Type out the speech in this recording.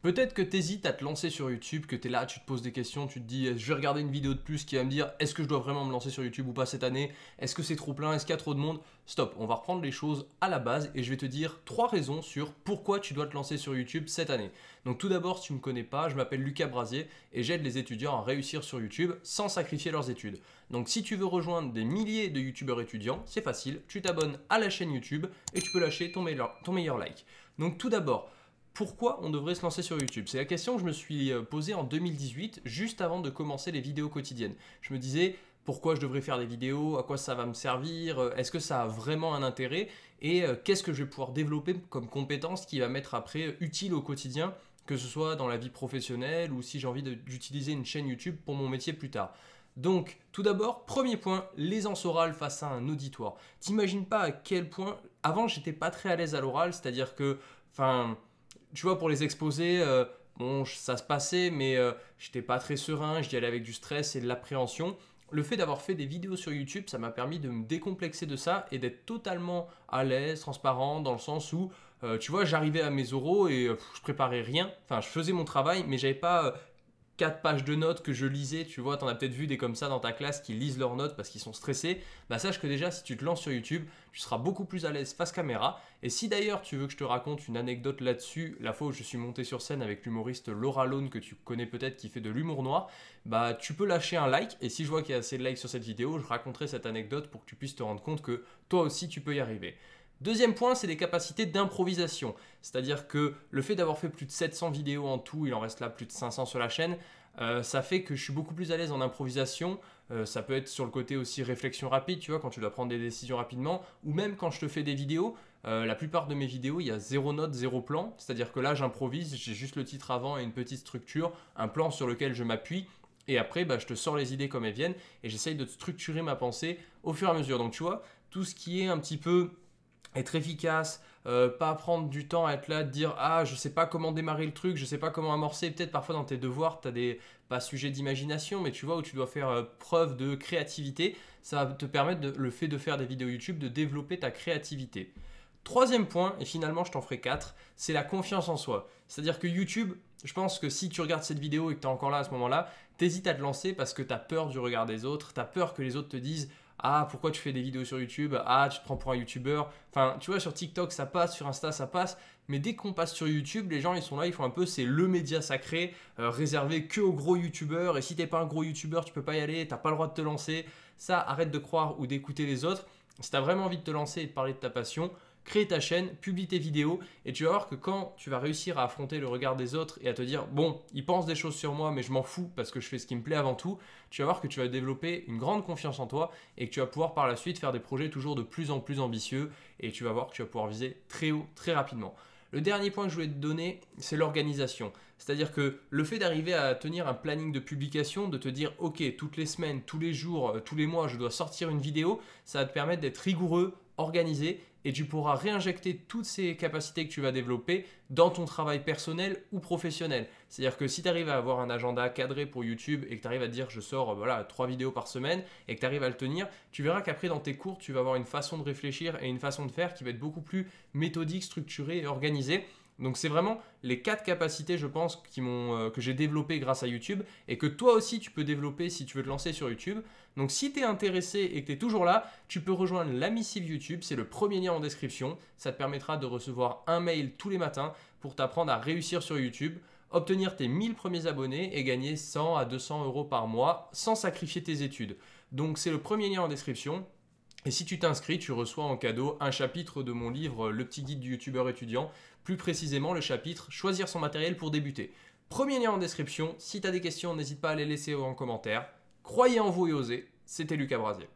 Peut-être que tu hésites à te lancer sur YouTube, que tu es là, tu te poses des questions, tu te dis je vais regarder une vidéo de plus qui va me dire est-ce que je dois vraiment me lancer sur YouTube ou pas cette année? Est-ce que c'est trop plein? Est-ce qu'il y a trop de monde? Stop, on va reprendre les choses à la base et je vais te dire trois raisons sur pourquoi tu dois te lancer sur YouTube cette année. Donc tout d'abord, si tu ne me connais pas, je m'appelle Lucas Brasier et j'aide les étudiants à réussir sur YouTube sans sacrifier leurs études. Donc si tu veux rejoindre des milliers de YouTubeurs étudiants, c'est facile, tu t'abonnes à la chaîne YouTube et tu peux lâcher ton meilleur, ton meilleur like. Donc tout d'abord, pourquoi on devrait se lancer sur YouTube C'est la question que je me suis euh, posée en 2018, juste avant de commencer les vidéos quotidiennes. Je me disais, pourquoi je devrais faire des vidéos, à quoi ça va me servir, euh, est-ce que ça a vraiment un intérêt? Et euh, qu'est-ce que je vais pouvoir développer comme compétence qui va m'être après utile au quotidien, que ce soit dans la vie professionnelle ou si j'ai envie d'utiliser une chaîne YouTube pour mon métier plus tard. Donc, tout d'abord, premier point, l'aisance orale face à un auditoire. T'imagines pas à quel point, avant j'étais pas très à l'aise à l'oral, c'est-à-dire que, enfin, tu vois, pour les exposer, euh, bon, ça se passait, mais euh, j'étais pas très serein, j'y allais avec du stress et de l'appréhension. Le fait d'avoir fait des vidéos sur YouTube, ça m'a permis de me décomplexer de ça et d'être totalement à l'aise, transparent, dans le sens où, euh, tu vois, j'arrivais à mes oraux et je préparais rien. Enfin, je faisais mon travail, mais j'avais pas quatre pages de notes que je lisais, tu vois, t'en as peut-être vu des comme ça dans ta classe qui lisent leurs notes parce qu'ils sont stressés, bah sache que déjà si tu te lances sur YouTube, tu seras beaucoup plus à l'aise face caméra. Et si d'ailleurs tu veux que je te raconte une anecdote là-dessus, la fois où je suis monté sur scène avec l'humoriste Laura Lone que tu connais peut-être qui fait de l'humour noir, bah tu peux lâcher un like et si je vois qu'il y a assez de likes sur cette vidéo, je raconterai cette anecdote pour que tu puisses te rendre compte que toi aussi tu peux y arriver. Deuxième point, c'est les capacités d'improvisation. C'est-à-dire que le fait d'avoir fait plus de 700 vidéos en tout, il en reste là plus de 500 sur la chaîne, euh, ça fait que je suis beaucoup plus à l'aise en improvisation. Euh, ça peut être sur le côté aussi réflexion rapide, tu vois, quand tu dois prendre des décisions rapidement, ou même quand je te fais des vidéos. Euh, la plupart de mes vidéos, il y a zéro note, zéro plan. C'est-à-dire que là, j'improvise, j'ai juste le titre avant et une petite structure, un plan sur lequel je m'appuie. Et après, bah, je te sors les idées comme elles viennent et j'essaye de structurer ma pensée au fur et à mesure. Donc, tu vois, tout ce qui est un petit peu être efficace, euh, pas prendre du temps à être là, de dire ah je sais pas comment démarrer le truc, je sais pas comment amorcer. Peut-être parfois dans tes devoirs tu as des pas sujets d'imagination, mais tu vois où tu dois faire euh, preuve de créativité. Ça va te permettre le fait de faire des vidéos YouTube de développer ta créativité. Troisième point, et finalement je t'en ferai quatre, c'est la confiance en soi. C'est-à-dire que YouTube, je pense que si tu regardes cette vidéo et que tu es encore là à ce moment-là, t'hésites à te lancer parce que tu as peur du regard des autres, tu as peur que les autres te disent ah, pourquoi tu fais des vidéos sur YouTube? Ah, tu te prends pour un YouTuber? Enfin, tu vois, sur TikTok, ça passe, sur Insta, ça passe. Mais dès qu'on passe sur YouTube, les gens, ils sont là, ils font un peu, c'est le média sacré, euh, réservé que aux gros YouTubeurs. Et si t'es pas un gros YouTuber, tu peux pas y aller, t'as pas le droit de te lancer. Ça, arrête de croire ou d'écouter les autres. Si tu as vraiment envie de te lancer et de parler de ta passion, crée ta chaîne, publie tes vidéos et tu vas voir que quand tu vas réussir à affronter le regard des autres et à te dire bon, ils pensent des choses sur moi mais je m'en fous parce que je fais ce qui me plaît avant tout, tu vas voir que tu vas développer une grande confiance en toi et que tu vas pouvoir par la suite faire des projets toujours de plus en plus ambitieux et tu vas voir que tu vas pouvoir viser très haut très rapidement. Le dernier point que je voulais te donner, c'est l'organisation. C'est-à-dire que le fait d'arriver à tenir un planning de publication, de te dire ok, toutes les semaines, tous les jours, euh, tous les mois, je dois sortir une vidéo, ça va te permettre d'être rigoureux, organisé et tu pourras réinjecter toutes ces capacités que tu vas développer dans ton travail personnel ou professionnel. C'est-à-dire que si tu arrives à avoir un agenda cadré pour YouTube et que tu arrives à dire je sors voilà trois vidéos par semaine et que tu arrives à le tenir, tu verras qu'après dans tes cours, tu vas avoir une façon de réfléchir et une façon de faire qui va être beaucoup plus méthodique, structurée et organisée. Donc c'est vraiment les quatre capacités, je pense, euh, que j'ai développées grâce à YouTube et que toi aussi tu peux développer si tu veux te lancer sur YouTube. Donc si tu es intéressé et que tu es toujours là, tu peux rejoindre la missive YouTube, c'est le premier lien en description. Ça te permettra de recevoir un mail tous les matins pour t'apprendre à réussir sur YouTube, obtenir tes 1000 premiers abonnés et gagner 100 à 200 euros par mois sans sacrifier tes études. Donc c'est le premier lien en description. Et si tu t'inscris, tu reçois en cadeau un chapitre de mon livre Le petit guide du youtubeur étudiant, plus précisément le chapitre Choisir son matériel pour débuter. Premier lien en description, si tu as des questions, n'hésite pas à les laisser en commentaire. Croyez en vous et osez, c'était Lucas Brasier.